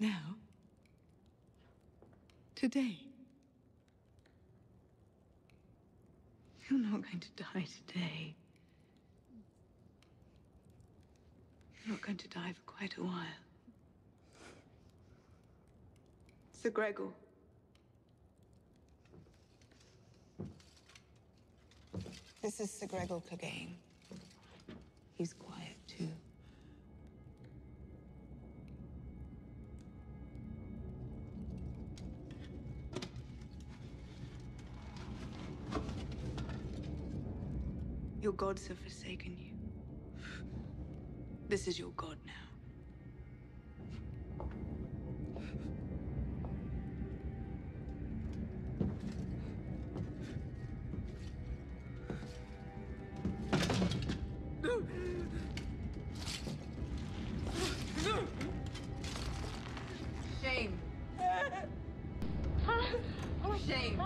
Now? Today? You're not going to die today. You're not going to die for quite a while. Sir Gregor. This is Sir Gregor Clegane. He's quiet Your gods have forsaken you. This is your god now. Shame. Shame.